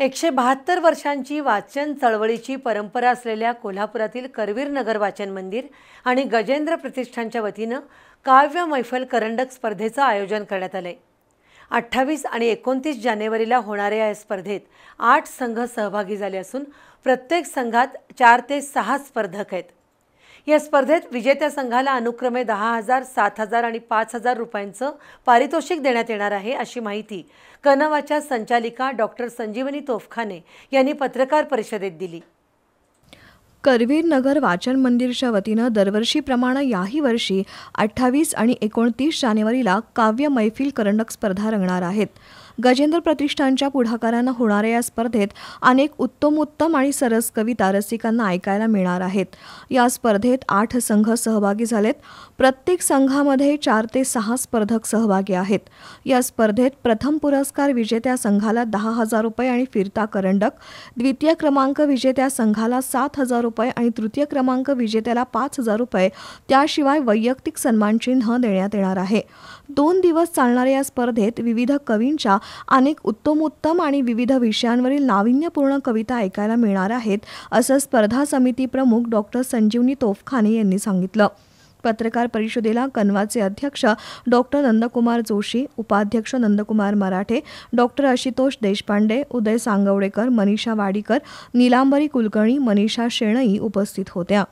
एकशे बहात्तर वर्षांची वाचन चळवळीची परंपरा असलेल्या कोल्हापुरातील करवीर नगर वाचन मंदिर आणि गजेंद्र प्रतिष्ठानच्या वतीनं काव्य मैफल करंडक स्पर्धेचं आयोजन करण्यात आलंय. अठ्ठावीस आणि एकोणतीस जानेवारीला होणाऱ्या या स्पर्धेत आठ संघ सहभागी झाले असून प्रत्येक संघात चार ते सहा स्पर्धक आहेत. या स्पर्धेत विजेत्या संघाला अनुक्रमे दहा हजार सात हजार आणि पाच हजार रुपयांचं पारितोषिक देण्यात येणार आहे अशी माहिती कनवाच्या संचालिका डॉक्टर संजीवनी तोफखाने यांनी पत्रकार परिषदेत दिली. करवीर नगर वाचन मंदिरच्या वतीनं दरवर्षीप्रमाणे याही वर्षी अठ्ठावीस आणि एकोणतीस जानेवारीला काव्य मैफिल करंडक स्पर्धा रंगणार आहेत. गजेंद्र प्रतिष्ठानच्या पुढाकारानं होणाऱ्या या स्पर्धेत अनेक उत्तमोत्तम आणि सरस कविता रसिकांना ऐकायला मिळणार आहेत. या स्पर्धेत आठ संघ सहभागी झालेत. प्रत्येक संघामध्ये चार ते सहा स्पर्धक सहभागी आहेत. या स्पर्धेत प्रथम पुरस्कार विजेत्या संघाला दहा हजार रुपये आणि फिरता करंडक द्वितीय क्रमांक विजेत्या संघाला सात हजार रुपये आणि तृतीय क्रमांक विजेत्याला पाच हजार रुपये त्याशिवाय वैयक्तिक सन्मानचिन्ह देण्यात येणार आहे. दोन दिवस चालणाऱ्या या स्पर्धेत विविध कवींच्या अनेक उत्तमोत्तम आणि विविध विषयांवरील नाविन्यपूर्ण कविता ऐकायला मिळणार आहेत असं स्पर्धा समिती प्रमुख डॉक्टर संजीवनी तोफखाने यांनी सांगितलं. पत्रकार परिषदेला कन्वाचे अध्यक्ष डॉक्टर नंदकुमार जोशी उपाध्यक्ष नंदकुमार मराठे डॉक्टर आशुतोष देशपांडे उदय सांगवडेकर मनीषा वाडीकर निलांबरी कुलकर्णी मनीषा शेणई उपस्थित होत्या.